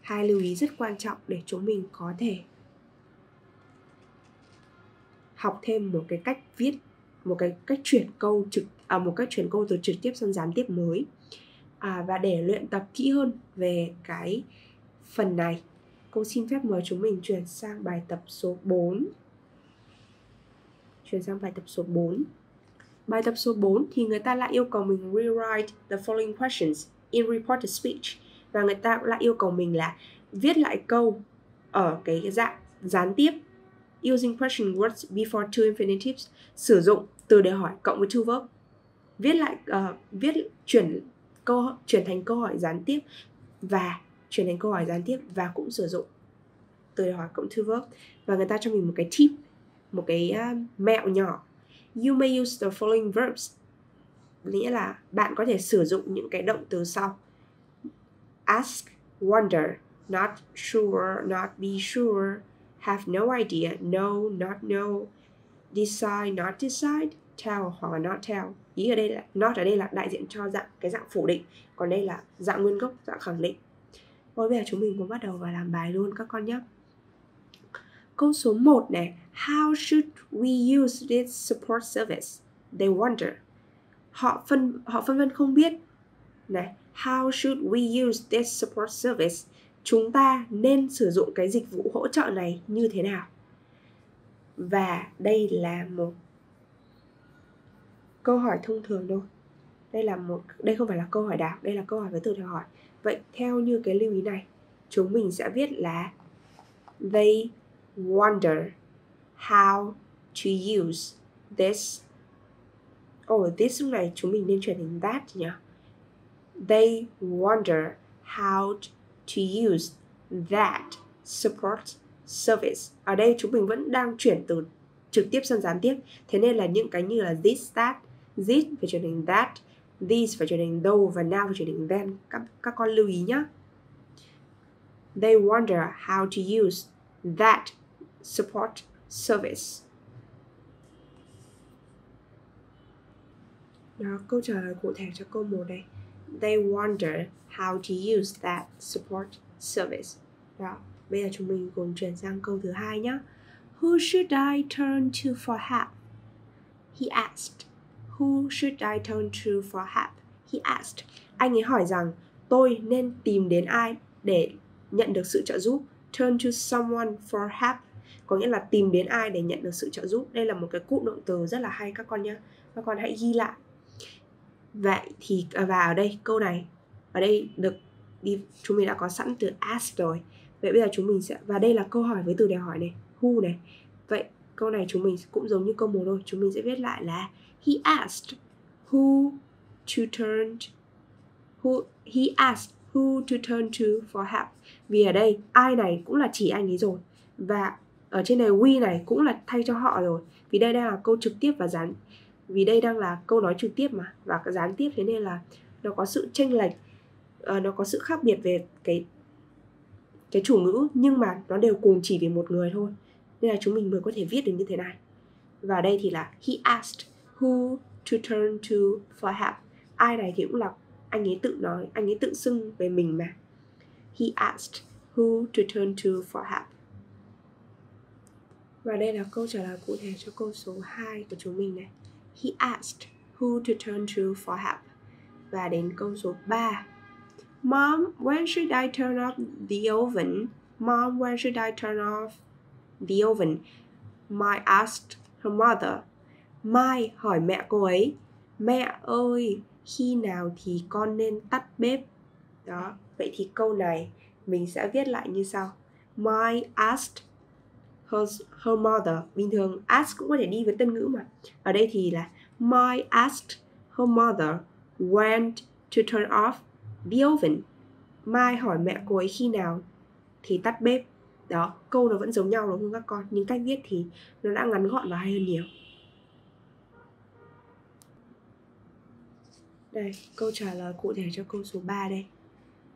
hai lưu ý rất quan trọng để chúng mình có thể học thêm một cái cách viết một cái cách chuyển câu trực à, một cách chuyển câu từ trực tiếp sang gián tiếp mới. À, và để luyện tập kỹ hơn về cái phần này cô xin phép mời chúng mình chuyển sang bài tập số 4 chuyển sang bài tập số 4 bài tập số 4 thì người ta lại yêu cầu mình rewrite the following questions in reported speech. Và người ta lại yêu cầu mình là viết lại câu ở cái dạng gián tiếp using question words before two infinitives sử dụng từ đề hỏi cộng với two verb. Viết lại uh, viết chuyển câu chuyển thành câu hỏi gián tiếp và chuyển thành câu hỏi gián tiếp và cũng sử dụng từ đề hỏi cộng two verb. Và người ta cho mình một cái tip một cái uh, mẹo nhỏ you may use the following verbs. Nghĩa là bạn có thể sử dụng những cái động từ sau. Ask, wonder, not sure, not be sure, have no idea no not know, decide, not decide, tell hoặc là not tell. Ý ở đây là, not ở đây là đại diện cho dạng, cái dạng phủ định. Còn đây là dạng nguyên gốc, dạng khẳng định. Thôi bây giờ chúng mình cũng bắt đầu vào làm bài luôn các con nhé. Câu số 1 này, How should we use this support service? They wonder Họ phân họ phân vân không biết Này, How should we use this support service? Chúng ta nên sử dụng cái dịch vụ hỗ trợ này như thế nào? Và đây là một câu hỏi thông thường thôi đây là một, đây không phải là câu hỏi đáp, đây là câu hỏi với từ hỏi vậy theo như cái lưu ý này, chúng mình sẽ viết là they wonder how to use this. Oh this lúc này chúng mình nên chuyển thành that nhỉ? They wonder how to use that support service. Ở đây chúng mình vẫn đang chuyển từ trực tiếp sang gián tiếp. Thế nên là những cái như là this that this phải chuyển thành that these phải chuyển thành though và now phải chuyển thành then. Các, các con lưu ý nhé they wonder how to use that support service đó, câu trả lời cụ thể cho câu 1 đây they wonder how to use that support service đó, bây giờ chúng mình cùng chuyển sang câu thứ hai nhé who should I turn to for help he asked Who should I turn to for help? He asked. Anh ấy hỏi rằng, tôi nên tìm đến ai để nhận được sự trợ giúp. Turn to someone for help có nghĩa là tìm đến ai để nhận được sự trợ giúp. Đây là một cái cụm động từ rất là hay các con nhé. Các con hãy ghi lại. Vậy thì à, và ở đây câu này ở đây được đi chúng mình đã có sẵn từ ask rồi. Vậy bây giờ chúng mình sẽ và đây là câu hỏi với từ đề hỏi này, who này. Vậy câu này chúng mình cũng giống như câu một thôi, chúng mình sẽ viết lại là he asked who to turn who he asked who to turn to for help vì ở đây ai này cũng là chỉ anh ấy rồi và ở trên này we này cũng là thay cho họ rồi. Vì đây đang là câu trực tiếp và gián vì đây đang là câu nói trực tiếp mà. Và gián tiếp thế nên là nó có sự chênh lệch uh, nó có sự khác biệt về cái cái chủ ngữ nhưng mà nó đều cùng chỉ về một người thôi. Nên là chúng mình mới có thể viết được như thế này. Và đây thì là he asked who to turn to for help. Ai này thì cũng là anh ấy tự nói anh ấy tự xưng về mình mà. He asked who to turn to for help và đây là câu trả lời cụ thể cho câu số 2 của chúng mình này he asked who to turn to for help và đến câu số 3 Mom, when should I turn off the oven? Mom, when should I turn off the oven? my asked her mother. Mai hỏi mẹ cô ấy, mẹ ơi, khi nào thì con nên tắt bếp? Đó, vậy thì câu này mình sẽ viết lại như sau. my asked her, her mother. Bình thường ask cũng có thể đi với tân ngữ mà. Ở đây thì là my asked her mother when to turn off the oven. Mai hỏi mẹ cô ấy khi nào thì tắt bếp. Đó, câu nó vẫn giống nhau đúng không các con? Nhưng cách viết thì nó đã ngắn gọn và hay hơn nhiều. Đây, câu trả lời cụ thể cho câu số 3 đây.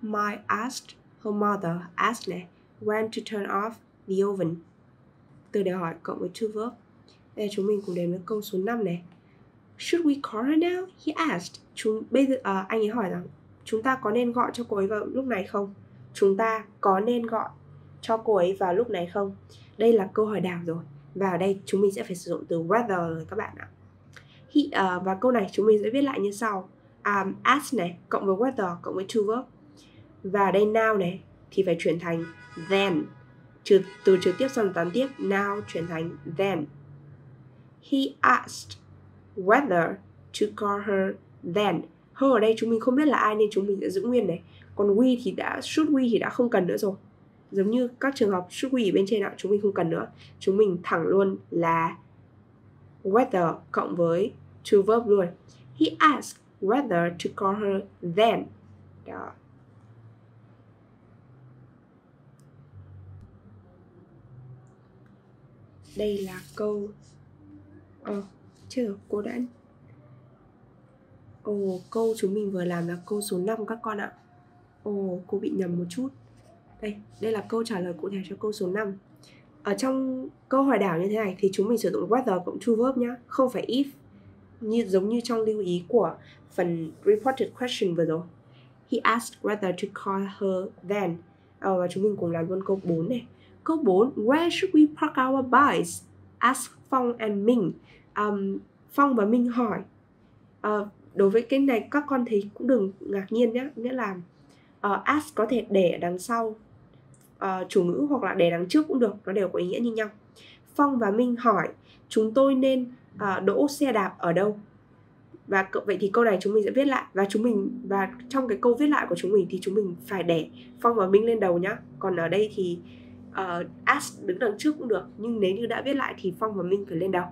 my asked her mother, asked này, when to turn off the oven. Từ để hỏi cộng với to verb. Đây chúng mình cùng đến với câu số 5 này. Should we call her now? He asked. Chúng bây giờ à, anh ấy hỏi rằng chúng ta có nên gọi cho cô ấy vào lúc này không? Chúng ta có nên gọi cho cô ấy vào lúc này không? Đây là câu hỏi đảo rồi. Và ở đây chúng mình sẽ phải sử dụng từ whether rồi các bạn ạ. He, uh, và câu này chúng mình sẽ viết lại như sau. Um, ask này cộng với whether cộng với to verb. Và đây now này thì phải chuyển thành then. Trừ, từ trực tiếp sang gián tiếp now chuyển thành then. He asked whether to call her then. Her ở đây chúng mình không biết là ai nên chúng mình sẽ giữ nguyên này. Còn we thì đã should we thì đã không cần nữa rồi. Giống như các trường hợp should we ở bên trên ạ chúng mình không cần nữa. Chúng mình thẳng luôn là whether cộng với to verb luôn. He asked whether to call her then. Đó. Đây là câu ờ chưa cô đã Ồ, câu chúng mình vừa làm là câu số 5 các con ạ. Ồ, cô bị nhầm một chút. Đây, đây là câu trả lời cụ thể cho câu số 5. Ở trong câu hỏi đảo như thế này thì chúng mình sử dụng whether cộng true verb nhá, không phải if. Như giống như trong lưu ý của phần reported question vừa rồi. He asked whether to call her then. Ờ, và chúng mình cùng làm luôn câu 4 này. Câu 4, where should we park our bikes? Ask Phong and Minh. Um, Phong và Minh hỏi. Uh, đối với cái này các con thấy cũng đừng ngạc nhiên nhé nghĩa là uh, ask có thể để đằng sau. Uh, chủ ngữ hoặc là để đằng trước cũng được nó đều có ý nghĩa như nhau. Phong và minh hỏi chúng tôi nên uh, đỗ xe đạp ở đâu? Và vậy thì câu này chúng mình sẽ viết lại. Và chúng mình và trong cái câu viết lại của chúng mình thì chúng mình phải để phong và minh lên đầu nhá. Còn ở đây thì uh, ask đứng đằng trước cũng được nhưng nếu như đã viết lại thì phong và minh phải lên đầu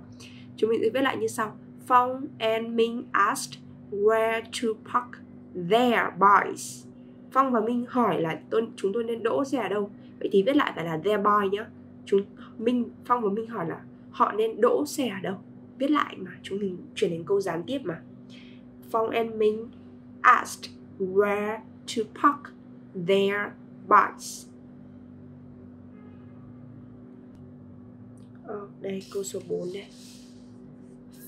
chúng mình sẽ viết lại như sau phong and minh asked where to park their bikes. Phong và Minh hỏi là tôi, chúng tôi nên đỗ xe ở đâu. Vậy thì viết lại phải là their boy nhá. Chúng Minh Phong và Minh hỏi là họ nên đỗ xe ở đâu. Viết lại mà chúng mình chuyển đến câu gián tiếp mà. Phong and Minh asked where to park their bikes. Ờ, đây câu số 4 đây.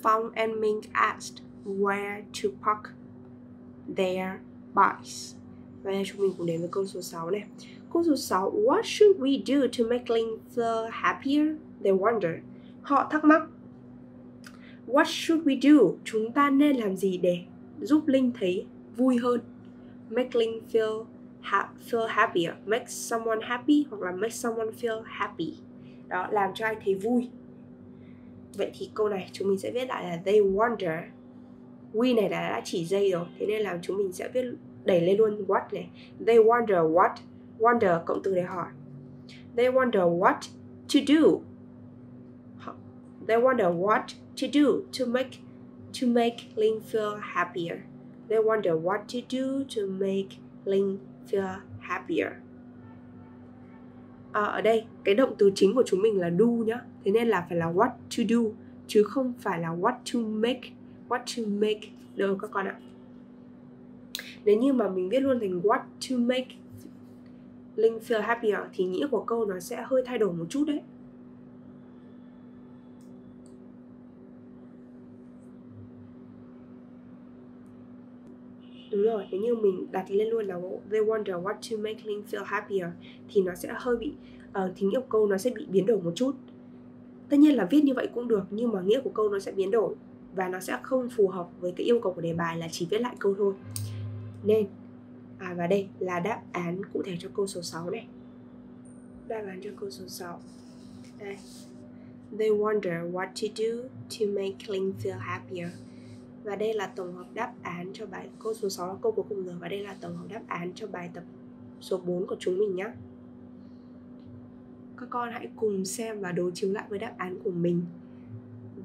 Phong and Ming asked where to park their bikes. Và chúng mình cùng đến với câu số 6 này. Câu số 6, what should we do to make Ling feel happier? They wonder. Họ thắc mắc. What should we do? Chúng ta nên làm gì để giúp Linh thấy vui hơn? Make Linh feel ha- feel happier. Make someone happy hoặc là make someone feel happy. Đó, làm cho anh thấy vui. Vậy thì câu này chúng mình sẽ viết lại là they wonder. We này là đã chỉ dây rồi thế nên là chúng mình sẽ viết đẩy lên luôn what này. They wonder what wonder cộng từ để hỏi. They wonder what to do. They wonder what to do to make to make Ling feel happier. They wonder what to do to make Ling feel happier à, ở đây cái động từ chính của chúng mình là do nhá. Thế nên là phải là what to do chứ không phải là what to make. What to make. Được các con ạ. Nếu như mà mình viết luôn thành what to make Linh feel happier thì nghĩa của câu nó sẽ hơi thay đổi một chút đấy. Đúng rồi, nếu như mình đặt lên luôn là they wonder what to make Link feel happier thì nó sẽ hơi bị uh, thì nghĩa của câu nó sẽ bị biến đổi một chút. Tất nhiên là viết như vậy cũng được nhưng mà nghĩa của câu nó sẽ biến đổi và nó sẽ không phù hợp với cái yêu cầu của đề bài là chỉ viết lại câu thôi. Nên à, và đây là đáp án cụ thể cho câu số 6 này. Đáp án cho câu số 6 đây. They wonder what to do to make Ling feel happier và đây là tổng hợp đáp án cho bài câu số 6 là câu cuối cùng rồi. Và đây là tổng hợp đáp án cho bài tập số 4 của chúng mình nhé các con hãy cùng xem và đối chiếu lại với đáp án của mình.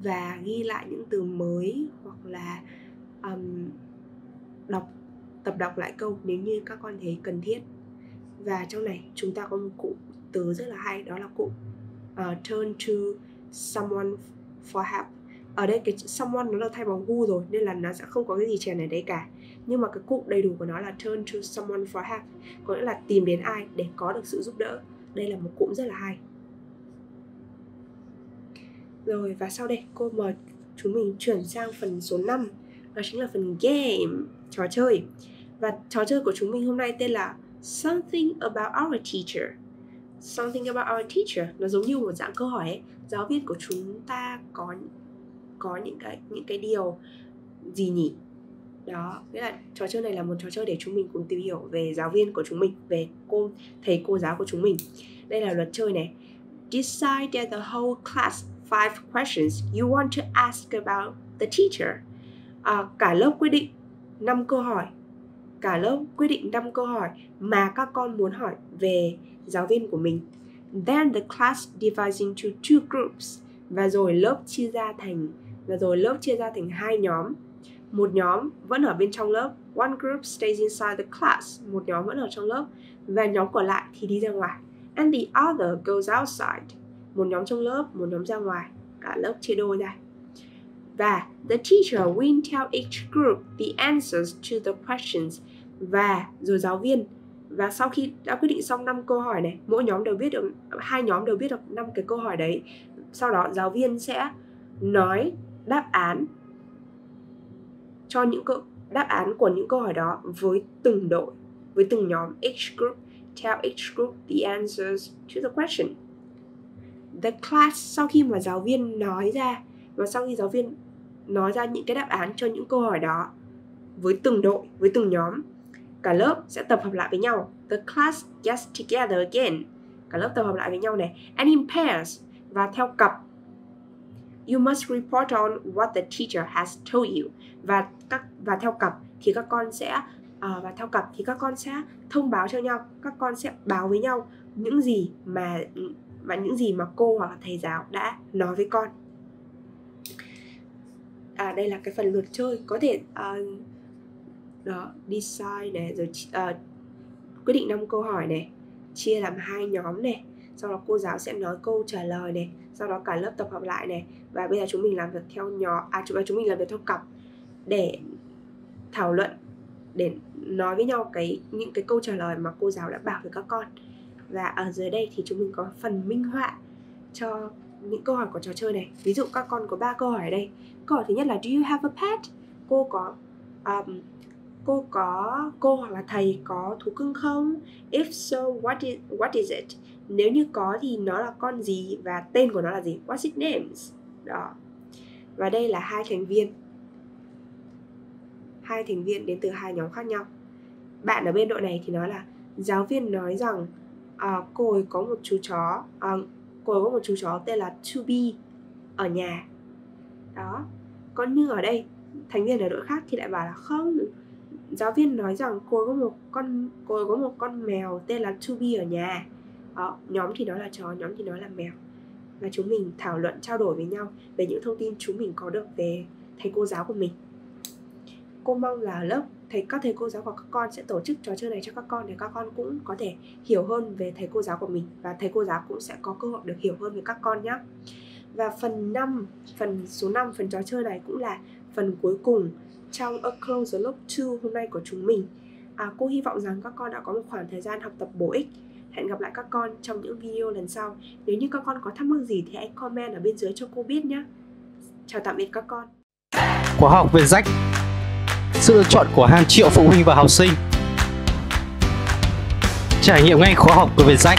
Và ghi lại những từ mới hoặc là um, đọc tập đọc lại câu nếu như các con thấy cần thiết. Và trong này chúng ta có một cụ từ rất là hay đó là cụ uh, turn to someone for help ở đây cái someone nó là thay bằng who rồi nên là nó sẽ không có cái gì chèn ở đấy cả. Nhưng mà cái cụm đầy đủ của nó là turn to someone for help có nghĩa là tìm đến ai để có được sự giúp đỡ. Đây là một cụm rất là hay. Rồi và sau đây cô mời chúng mình chuyển sang phần số 5 Đó chính là phần game, trò chơi. Và trò chơi của chúng mình hôm nay tên là Something about our teacher. Something about our teacher Nó giống như một dạng câu hỏi ấy. Giáo viên của chúng ta có có những cái những cái điều gì nhỉ? Đó nghĩa là trò chơi này là một trò chơi để chúng mình cùng tìm hiểu về giáo viên của chúng mình về cô thầy cô giáo của chúng mình. Đây là luật chơi này. Decide that the whole class five questions you want to ask about the teacher. À, cả lớp quyết định 5 câu hỏi. Cả lớp quyết định 5 câu hỏi mà các con muốn hỏi về giáo viên của mình. Then the class divides into two groups và rồi lớp chia ra thành và rồi lớp chia ra thành hai nhóm. Một nhóm vẫn ở bên trong lớp, one group stays inside the class. Một nhóm vẫn ở trong lớp. Và nhóm còn lại thì đi ra ngoài. And the other goes outside. Một nhóm trong lớp, một nhóm ra ngoài. Cả lớp chia đôi ra. Và the teacher will tell each group the answers to the questions. Và rồi giáo viên. Và sau khi đã quyết định xong 5 câu hỏi này, mỗi nhóm đều biết được, hai nhóm đều biết được năm cái câu hỏi đấy. Sau đó giáo viên sẽ nói đáp án cho những câu, đáp án của những câu hỏi đó với từng đội, với từng nhóm each group. Tell each group, the answers to the question. The class, sau khi mà giáo viên nói ra, và sau khi giáo viên nói ra những cái đáp án cho những câu hỏi đó với từng đội, với từng nhóm, cả lớp sẽ tập hợp lại với nhau. The class gets together again. Cả lớp tập hợp lại với nhau này. And in pairs. Và theo cặp you must report on what the teacher has told you. Và các và theo cặp thì các con sẽ uh, và theo cặp thì các con sẽ thông báo cho nhau các con sẽ báo với nhau những gì mà và những gì mà cô hoặc là thầy giáo đã nói với con. À đây là cái phần luật chơi. Có thể uh, đó decide này rồi uh, quyết định năm câu hỏi này chia làm hai nhóm này. Sau đó cô giáo sẽ nói câu trả lời này sau đó cả lớp tập hợp lại này và bây giờ chúng mình làm việc theo nhóm à chúng à, chúng mình làm việc theo cặp để thảo luận để nói với nhau cái những cái câu trả lời mà cô giáo đã bảo với các con. Và ở dưới đây thì chúng mình có phần minh họa cho những câu hỏi của trò chơi này. Ví dụ các con có ba câu hỏi ở đây. Câu hỏi thứ nhất là do you have a pet? Cô có um, cô có cô hoặc là thầy có thú cưng không? If so what is what is it? Nếu như có thì nó là con gì và tên của nó là gì? What's its names? Đó. Và đây là hai thành viên. Hai thành viên đến từ hai nhóm khác nhau. Bạn ở bên đội này thì nói là giáo viên nói rằng à, cô ấy có một chú chó à, cô ấy có một chú chó tên là to be ở nhà. Đó. Còn như ở đây thành viên ở đội khác thì lại bảo là không giáo viên nói rằng cô ấy có một con cô ấy có một con mèo tên là to be ở nhà. Đó, nhóm thì nói là chó nhóm thì nói là mèo và chúng mình thảo luận trao đổi với nhau về những thông tin chúng mình có được về thầy cô giáo của mình cô mong là lớp thầy các thầy cô giáo của các con sẽ tổ chức trò chơi này cho các con để các con cũng có thể hiểu hơn về thầy cô giáo của mình và thầy cô giáo cũng sẽ có cơ hội được hiểu hơn về các con nhé. Và phần 5, phần số 5 phần trò chơi này cũng là phần cuối cùng trong A Close the Loop 2 hôm nay của chúng mình. À, cô hy vọng rằng các con đã có một khoảng thời gian học tập bổ ích. Hẹn gặp lại các con trong những video lần sau. Nếu như các con có thắc mắc gì thì hãy comment ở bên dưới cho cô biết nhé. Chào tạm biệt các con. Khóa học về rách sự lựa chọn của hàng triệu phụ huynh và học sinh. Trải nghiệm ngay khóa học của Vietjet